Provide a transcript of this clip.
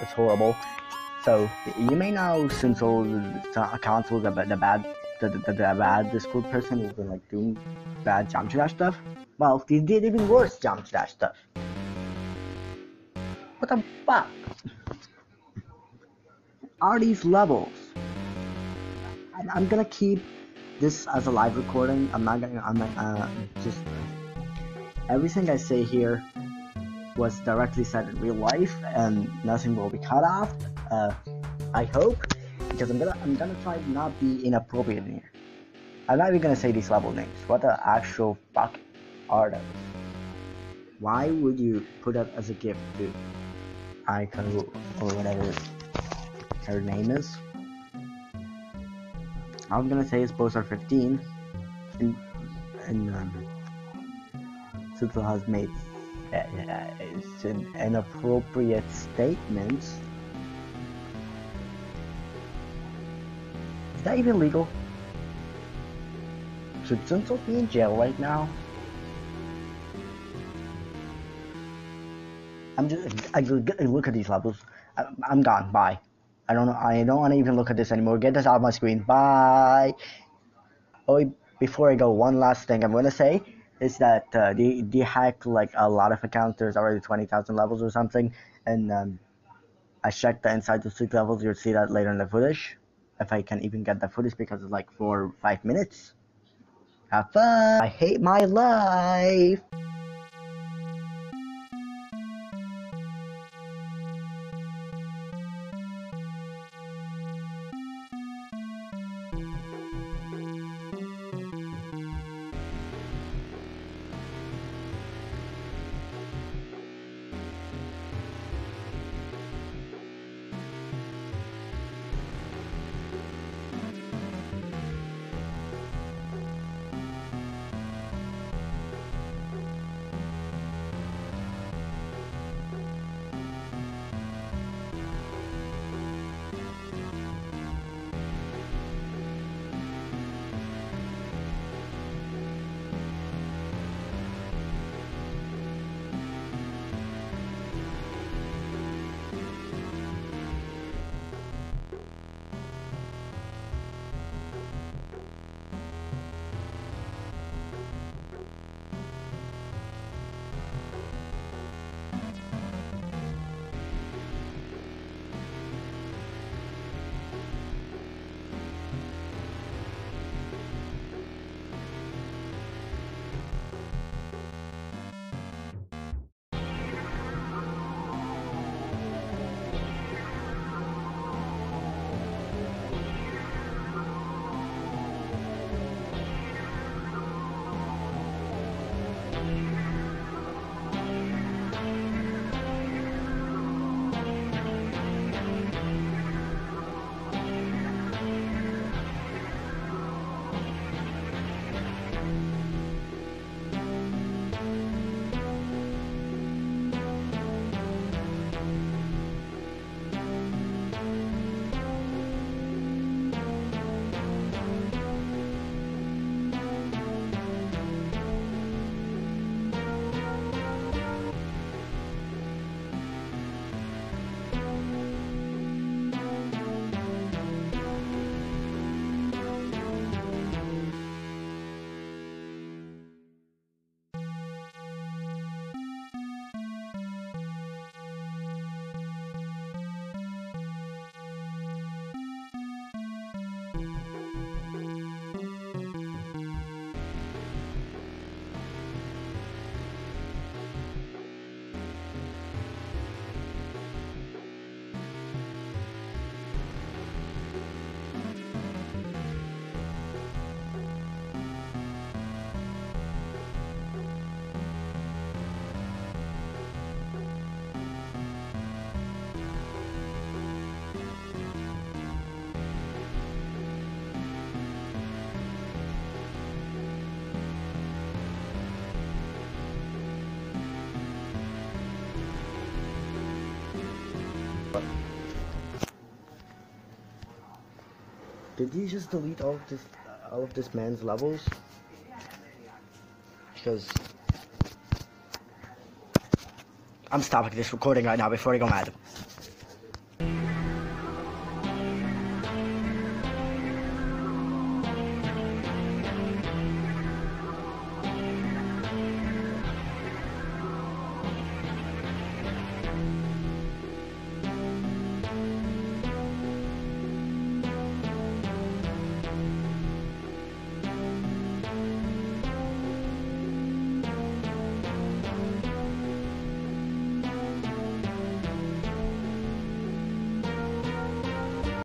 it's horrible. So you may know since all the council the, the bad the, the, the bad Discord person who's been like doing bad Geometry Dash stuff. Well, they did even worse Geometry Dash stuff. What the fuck? Are these levels? I'm, I'm gonna keep this as a live recording. I'm not gonna. I'm not, uh, just everything I say here was directly said in real life, and nothing will be cut off. Uh, I hope, because I'm gonna I'm gonna try to not be inappropriate here. I'm not even gonna say these level names. What the actual fuck are those? Why would you put that as a gift to Icon or whatever her name is? I'm gonna say his posts are 15, and and um, has made Uh, uh, it's an inappropriate statement. Is that even legal? Should Sunso be in jail right now? I'm just I look at these levels. I, I'm gone. Bye. I don't know. I don't want to even look at this anymore. Get this out of my screen. Bye. Oh, before I go, one last thing I'm gonna say is that uh, they they hack like a lot of accounts. There's already twenty thousand levels or something, and um, I checked the inside the six levels. You'll see that later in the footage, if I can even get the footage because it's like four five minutes. Have fun. I hate my life. Did he just delete all of this, all of this man's levels? Because I'm stopping this recording right now before I go mad.